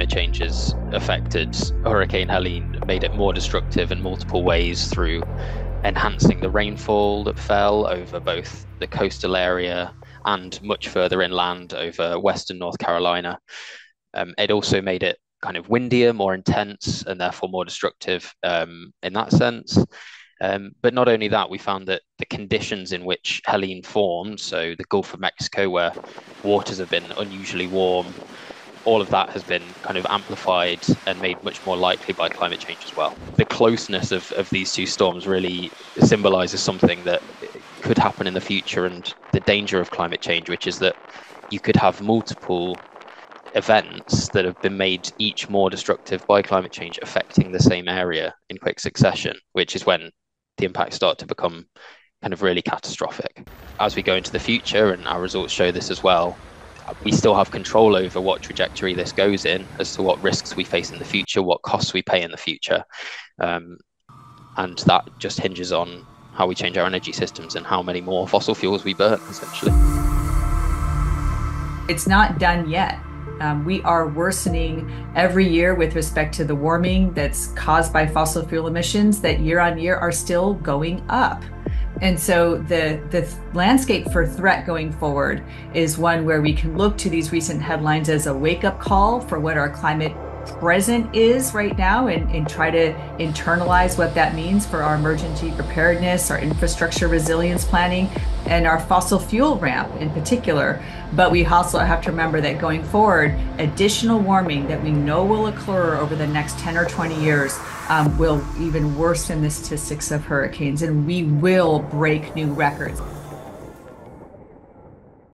change has affected Hurricane Helene, made it more destructive in multiple ways through enhancing the rainfall that fell over both the coastal area and much further inland over western North Carolina. Um, it also made it kind of windier, more intense, and therefore more destructive um, in that sense. Um, but not only that, we found that the conditions in which Helene formed, so the Gulf of Mexico, where waters have been unusually warm, all of that has been kind of amplified and made much more likely by climate change as well. The closeness of, of these two storms really symbolizes something that could happen in the future and the danger of climate change, which is that you could have multiple events that have been made each more destructive by climate change affecting the same area in quick succession, which is when the impacts start to become kind of really catastrophic. As we go into the future, and our results show this as well, we still have control over what trajectory this goes in, as to what risks we face in the future, what costs we pay in the future. Um, and that just hinges on how we change our energy systems and how many more fossil fuels we burn, essentially. It's not done yet. Um, we are worsening every year with respect to the warming that's caused by fossil fuel emissions that year on year are still going up. And so the the landscape for threat going forward is one where we can look to these recent headlines as a wake up call for what our climate present is right now and, and try to internalize what that means for our emergency preparedness, our infrastructure resilience planning, and our fossil fuel ramp in particular. But we also have to remember that going forward, additional warming that we know will occur over the next 10 or 20 years um, will even worsen the statistics of hurricanes, and we will break new records.